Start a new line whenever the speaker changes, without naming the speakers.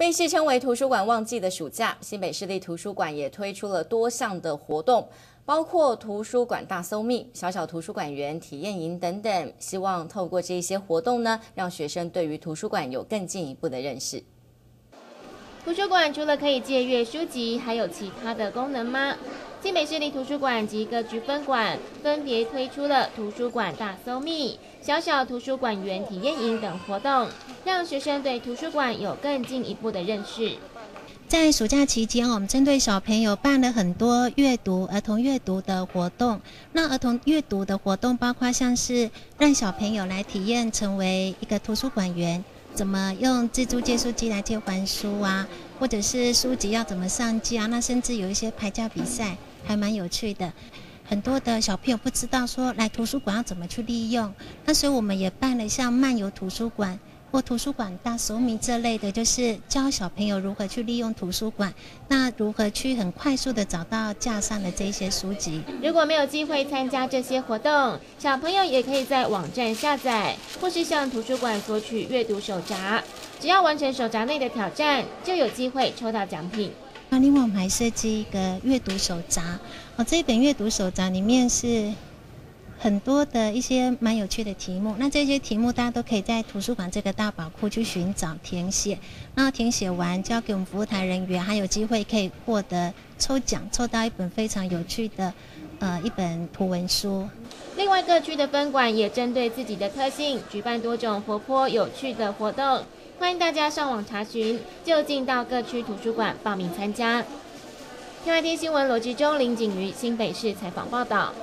被戏称为图书馆旺季的暑假，新北市立图书馆也推出了多项的活动，包括图书馆大搜密、小小图书馆员体验营等等，希望透过这些活动呢，让学生对于图书馆有更进一步的认识。
图书馆除了可以借阅书籍，还有其他的功能吗？新北市立图书馆及各区分馆分别推出了图书馆大搜密、小小图书馆员体验营等活动，让学生对图书馆有更进一步的认识。
在暑假期间，我们针对小朋友办了很多阅读、儿童阅读的活动。那儿童阅读的活动包括像是让小朋友来体验成为一个图书馆员。怎么用蜘蛛借书机来借还书啊？或者是书籍要怎么上架啊？那甚至有一些排架比赛，还蛮有趣的。很多的小朋友不知道说来图书馆要怎么去利用，那所以我们也办了像漫游图书馆。或图书馆大搜迷这类的，就是教小朋友如何去利用图书馆，那如何去很快速的找到架上的这些书籍。
如果没有机会参加这些活动，小朋友也可以在网站下载，或是向图书馆索取阅读手札。只要完成手札内的挑战，就有机会抽到奖品。
那另外我们还设计一个阅读手札，哦，这一本阅读手札里面是。很多的一些蛮有趣的题目，那这些题目大家都可以在图书馆这个大宝库去寻找填写，那填写完交给我们服务台人员，还有机会可以获得抽奖，抽到一本非常有趣的，呃，一本图文书。
另外各区的分馆也针对自己的特性，举办多种活泼有趣的活动，欢迎大家上网查询，就近到各区图书馆报名参加。天外天新闻罗志忠、林景瑜新北市采访报道。